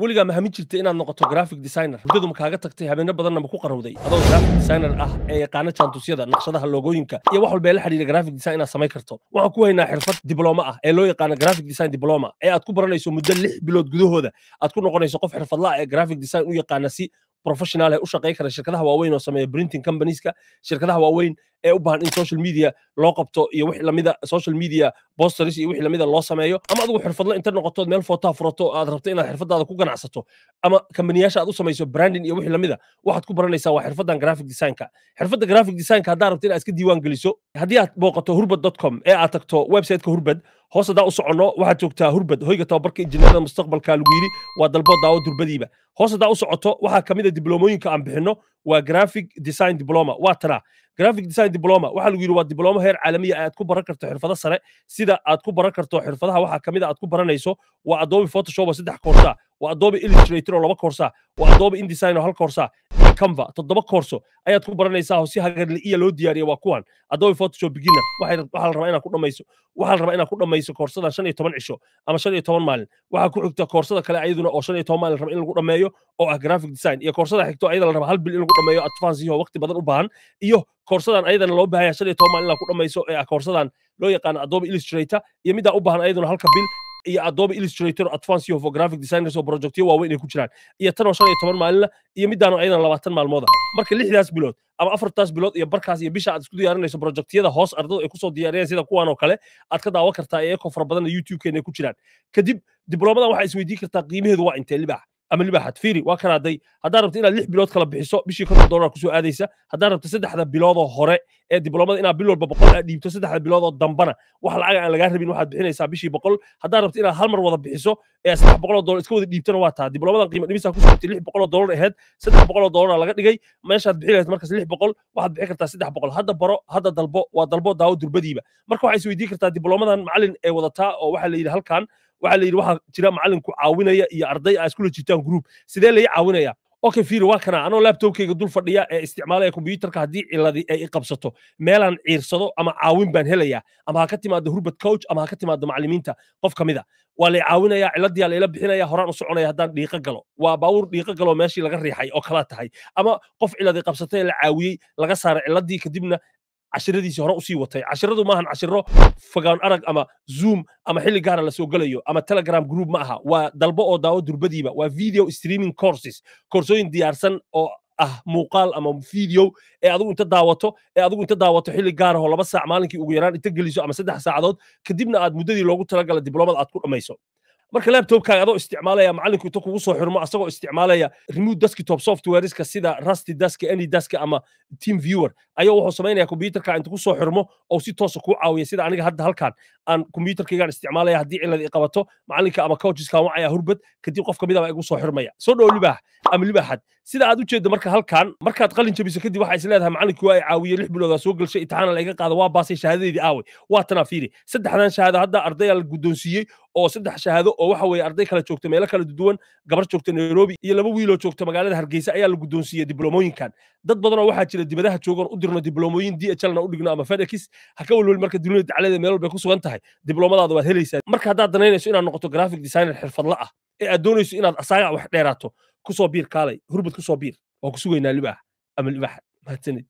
weligaa ma hamin jirta inaad noqoto graphic designer? Muddadu ma kaaga tagtay habeeno badanna ma ku qarowday. Adoo graphic designer ah ee yaqaana jaantusyada naqshadaha loogooyinka iyo wax walba ee la xidhiidha graphic design inaad samayn karto. Waxaan ku haynaa xirfad diblooma ah ee loo yaqaano graphic design diploma ee aad ku baranayso muddo lix bilood gudahooda. Aad ku noqonayso qof xirfadla ee graphic design u yaqaana si professional ee u shaqayn kara shirkadaha waaweyn oo sameeya printing companieska shirkadaha waaweyn ee u baahan in social media loo qabto iyo wixii lamida social media posters iyo wixii lamida loo sameeyo. Ama adigu xirfadla inta noqotood meel footaa furato aad rabto inaad xirfadaada ku ganacsato. Ama kambaniyaasha aad u samayso branding iyo wixii lamida waxaad ku baranaysaa waa xirfadan graphic designka. Xirfadda graphic designka haddaad rabto inaad iska diiwaan geliso haddii aad booqato hurbad.com ee aad tagto websiteka hurbad hoos haddaan u soconno waxaad joogtaa hurbad. Hoyga tababarka injineerada mustaqbalka lagu yidhi waa dalbo daawo durbadiiba. Hoos haddaan u socoto waxaa ka mid a diblomooyinka aan bixinno waa graphic design diploma. Waa tanaa graphic design diploma. Waxaa lagu yidhi waa diblomo heer caalamiya aad ku baran karto xirfado sare. Sida aad ku baran karto xirfadaha waxaa ka mid a aad ku baranayso waa adobe photoshop oo saddex koorsa waa adobe illustrator oo laba koorsa waa adobe indesign oo hal koorsa iyo canva toddoba koorso ayaad ku baranaysaa si hagarli iya loo diyaariya waa kuwan. Adobe photoshop beginner waxaa la rabaa inaad ku dhamayso waxaa la rabaa inaad ku dhamayso koorsadan shan iyo toban cisho ama shan iyo toban maalin. Waxaa ku xigta koorsada kale ayaduna oo shan iyo toban maalin raba in lagu dhameeyo oo ah graphic design. Iyo koorsada xigto ayada la raba hal bil in lagu dhameeyo advance iyo waqti badan u baahan. Iyo koorsadan ayadana loo baahaya shan iyo toban maalin inaad ku dhamayso ee ah koorsadan loo yaqaano adobe illustrator. Iyo middaa u baahan ayaduna halka bil iyo adobe illustrator advance iyo graphic designers oo projectyo waaweyn ay ku jiraan. Iyo tan oo shan iyo toban maalinla iyo middaanu ayadana labaatan maalmooda marka lixdaas bilood ama afartaas bilood iyo barkaas iyo bisha aad isku diyaarinayso projectyada hoos ardadu ay ku soo diyaariyeen sida kuwan oo kale aad ka daawan kartaa iyakoo fara badanna youtube-keena ay ku jiraan. Kadib diblomadan waxaa isweydiin kartaa qiimaheedu waa intee libaax ama libaaxad fiiri waa kan hadday haddaad rabto inaad lix bilood kala bixiso bishii konton dollar ku soo aadaysa haddaad rabto saddexda biloodoo hore ee diblomada inaad bil walba boqol aad dhiibto saddexda biloodoo dambana wax lacaga aan lagaa rabin waxaad bixinaysaa bishii boqol haddaad rabto inaad hal mar wada bixiso ee saddex boqoloo dollar iska wada dhiibtana waa taa diblomadan qiimo dhimisaa ku socotay lix boqoloo dollar aheyd saddex boqoloo dollar laga dhigay meeshaad bixin lahayd markas lix boqol waxaad bixin kartaa saddex boqol hadda baro hadda dalbo waa dalbo daawo durbadiiba marka waxaa isweydiin kartaa diblomadan macalin ee wadataa oo waxaa la yidhi halkan waxaa la yidhi waxaa jira macalinku caawinaya iyo arday aa iskula jirtaan group. Sidee lai caawinaya okay fiiri waa kana anoo laptopkayga dul fadhiya ee isticmaalaya kombiyuutarka haddii ciladi ay i meelaan ciirsado ama caawin baan helayaa. Ama ha ka timaado hurbad coach ama ha ka timaado macallimiinta qof ka mida. Waa lay caawinaya ciladiyaa layla bixinaya horaan u soconaya haddaan dhiiqo galo. Waa baawur dhiiqo galo meeshii laga riixay oo kala tahay. Ama qof ciladi qabsatay la caawiyey laga saaray ciladii kadibna cashiradiisii hore u sii watay. Cashiradu maahan cashiro fogaan arag ama zoom ama xilli gaara la soo gelayo ama telegram group ma aha. Waa dalbo oo daawo durbadiiba waa video streaming courses koorsooyin diyaarsan oo ah muuqaal ama video ee adigu inta daawato ee adigu inta daawato xilli gaar ahoo laba saac maalinkii ugu yaraan inta geliso ama saddex saacadood kadibna aad muddadii loogu talagala diblomada aad ku dhammayso marka laptopkaaga adoo isticmaalaya macallinku inta kugu soo xirmo asagoo isticmaalaya remote desktop softwareska sida rusty desk any desk ama team viewer ayaa wuxuu samaynaya kombiyuutarka inta ku soo xirmo oo si toosa kuu caawiya sida aniga hadda halkan. Aan kombiyuutarkaygaan isticmaalaya haddii cilad qabato macallinka ama coacheskan wacaya hurbad kadib qof ka mid a baa igu soo xirmaya soo dhow libaax ama libaaxad. Sida aad u jeeddo marka halkan markaad qalin jabiso kadib waxaa is leedahay macallinkii waa i lix biloodaa soo gelshay imtixaana layga qaada waa baasay shahaadadeydii aaway. Waa tanaa fiiri. Saddexdan shahaado hadda ardayaa la guddoonsiiyey oo saddex shahaado oo waxa weeye arday kala joogta meelo kala duwan gabar joogta nairobi iyo laba wiiloo joogta magaalada hargeysa ayaa la guddoonsiiyey diblomooyinkan dad badanoo waxaa jira dibadaha joogan u dirno diblomooyin d u dhigno ama fedex ha ka welwel marka dunida daclada meel walbay ku sugan tahay diblomadaada waad helaysaa. Marka haddaad danaynayso inaad noqoto graphic designer xirfadla ah ee aad doonayso inaad asaaga wax dheeraato ku soo biir kaalay hurbad ku soo biir waa ku sugaynaa libaax ama libaax mahadsanid